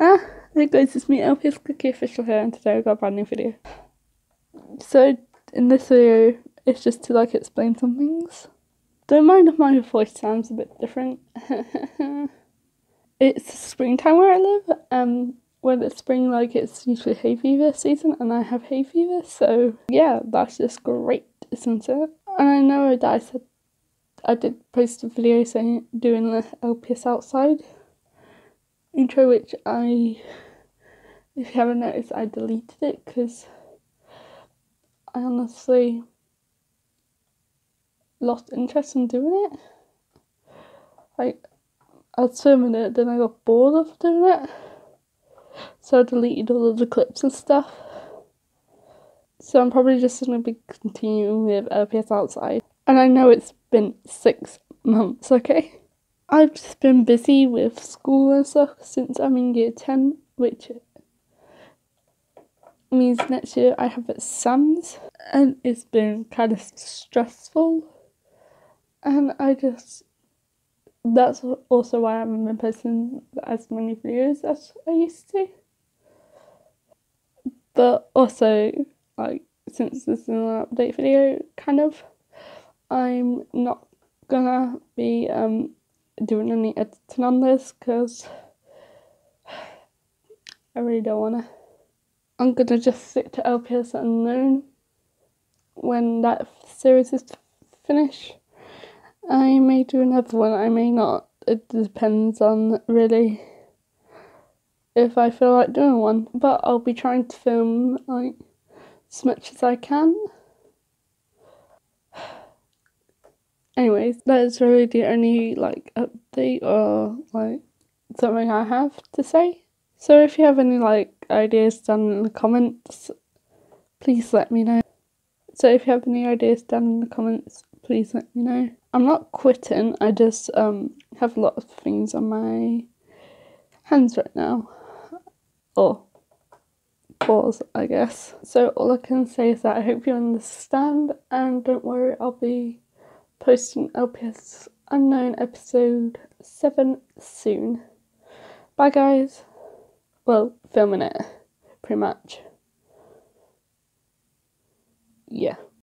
Ah, hey guys, it's me, LPS Cookie Official here, and today I got a brand new video. So, in this video, it's just to like explain some things. Don't mind if my voice sounds a bit different. it's springtime where I live, um, when it's spring, like it's usually hay fever season, and I have hay fever, so yeah, that's just great, isn't it? And I know that I said I did post a video saying doing the LPS outside intro, which I, if you haven't noticed, I deleted it because I honestly lost interest in doing it. Like, I was filming it, then I got bored of doing it, so I deleted all of the clips and stuff. So I'm probably just going to be continuing with LPS outside. And I know it's been six months, okay? I've just been busy with school and stuff since I'm in year 10, which means next year I have exams, and it's been kind of stressful. And I just, that's also why I'm not posting as many videos as I used to. But also, like, since this is an update video, kind of, I'm not gonna be um doing any editing on this because I really don't wanna. I'm gonna just stick to LPS Unknown when that series is finished. I may do another one, I may not. It depends on really if I feel like doing one. But I'll be trying to film like as much as I can. Anyways, that is really the only like update or like something I have to say. So if you have any like ideas down in the comments, please let me know. So if you have any ideas down in the comments, please let me know. I'm not quitting, I just um have a lot of things on my hands right now. Or pause, I guess. So all I can say is that I hope you understand and don't worry, I'll be posting LPS Unknown episode 7 soon. Bye guys. Well, filming it, pretty much. Yeah.